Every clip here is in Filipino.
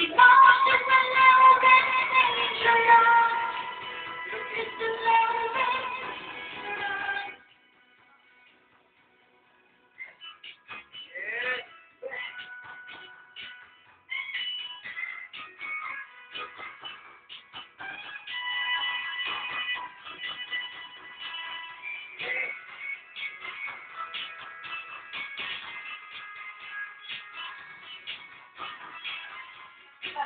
It's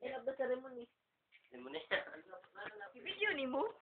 Hirap ba sa remon eh? Remon eh?